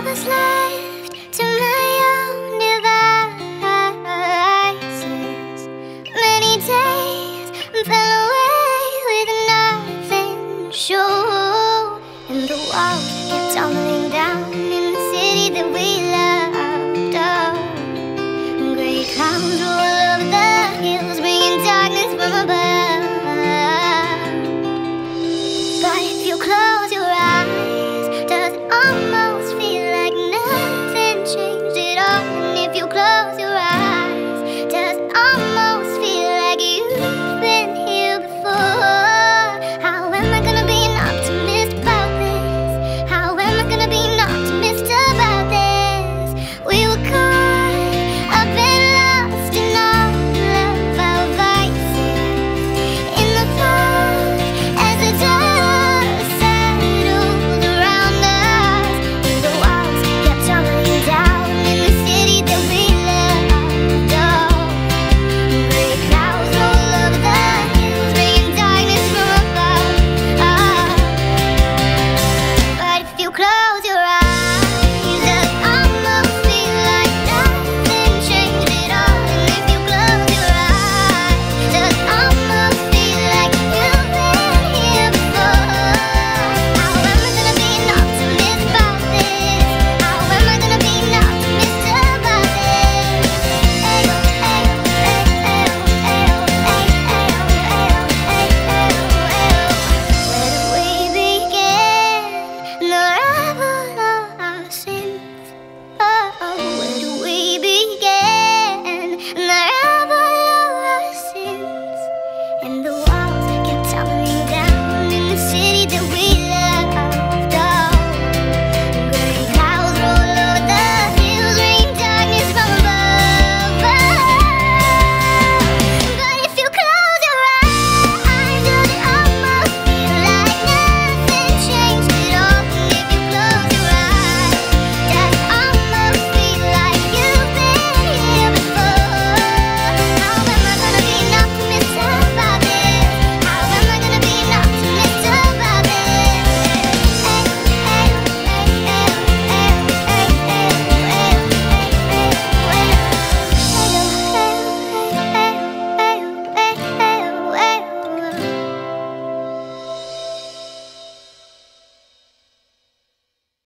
I was left to my own devices Many days I fell away with nothing sure And the walls kept tumbling down in the city that we loved oh. Grey clouds roll over the hills bringing darkness from above um